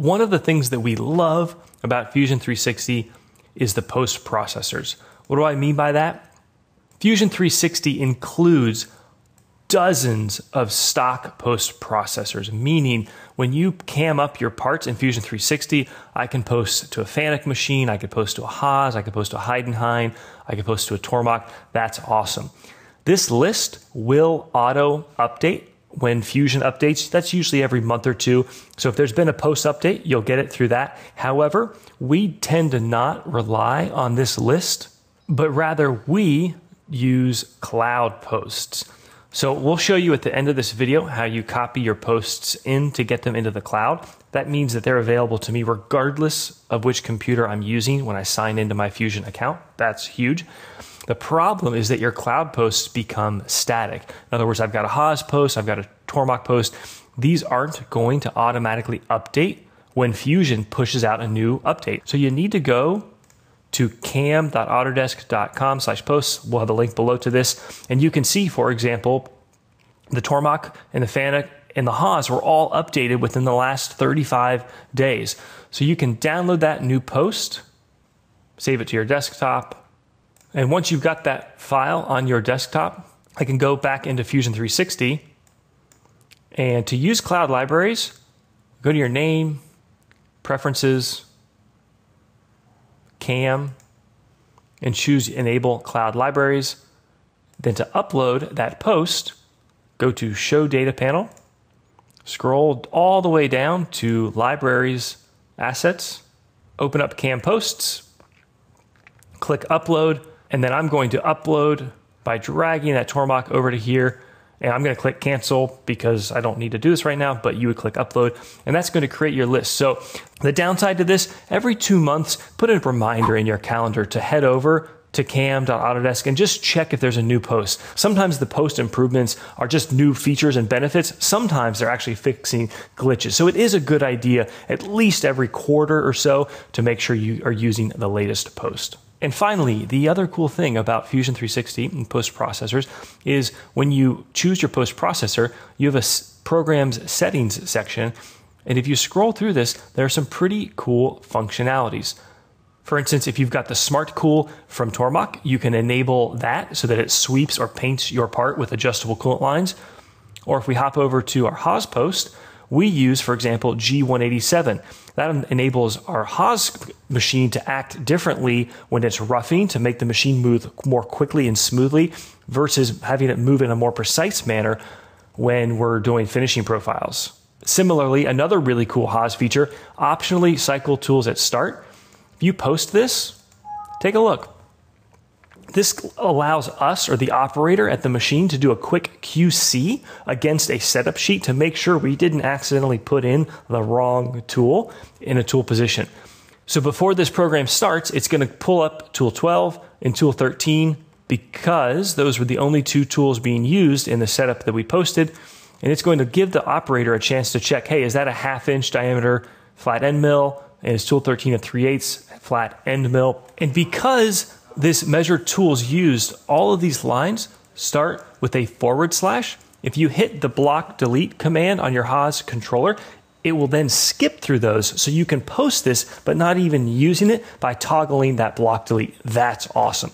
One of the things that we love about Fusion 360 is the post processors. What do I mean by that? Fusion 360 includes dozens of stock post processors, meaning when you cam up your parts in Fusion 360, I can post to a Fanuc machine, I could post to a Haas, I could post to a Heidenhain, I could post to a Tormach. That's awesome. This list will auto update when Fusion updates. That's usually every month or two. So if there's been a post update, you'll get it through that. However, we tend to not rely on this list, but rather we use cloud posts. So we'll show you at the end of this video how you copy your posts in to get them into the cloud. That means that they're available to me regardless of which computer I'm using when I sign into my Fusion account. That's huge. The problem is that your cloud posts become static. In other words, I've got a Haas post, I've got a Tormach post. These aren't going to automatically update when Fusion pushes out a new update. So you need to go to cam.autodesk.com slash posts. We'll have a link below to this. And you can see, for example, the Tormach and the Fanuc and the Haas were all updated within the last 35 days. So you can download that new post, save it to your desktop. And once you've got that file on your desktop, I can go back into Fusion 360. And to use cloud libraries, go to your name, preferences, CAM and choose Enable Cloud Libraries. Then to upload that post, go to Show Data Panel, scroll all the way down to Libraries Assets, open up CAM Posts, click Upload, and then I'm going to upload by dragging that Tormach over to here and I'm going to click cancel because I don't need to do this right now, but you would click upload and that's going to create your list. So the downside to this, every two months, put a reminder in your calendar to head over to cam.autodesk and just check if there's a new post. Sometimes the post improvements are just new features and benefits. Sometimes they're actually fixing glitches. So it is a good idea at least every quarter or so to make sure you are using the latest post. And finally, the other cool thing about Fusion 360 and post processors is when you choose your post processor, you have a programs settings section. And if you scroll through this, there are some pretty cool functionalities. For instance, if you've got the Smart Cool from Tormach, you can enable that so that it sweeps or paints your part with adjustable coolant lines. Or if we hop over to our Haas post, we use, for example, G187. That enables our Haas machine to act differently when it's roughing to make the machine move more quickly and smoothly versus having it move in a more precise manner when we're doing finishing profiles. Similarly, another really cool Haas feature, optionally cycle tools at start. If you post this, take a look. This allows us or the operator at the machine to do a quick QC against a setup sheet to make sure we didn't accidentally put in the wrong tool in a tool position. So before this program starts, it's going to pull up tool 12 and tool 13 because those were the only two tools being used in the setup that we posted. And it's going to give the operator a chance to check, hey, is that a half inch diameter flat end mill? And is tool 13 a 3 eighths flat end mill? And because this measure tools used, all of these lines start with a forward slash. If you hit the block delete command on your Haas controller, it will then skip through those so you can post this but not even using it by toggling that block delete. That's awesome.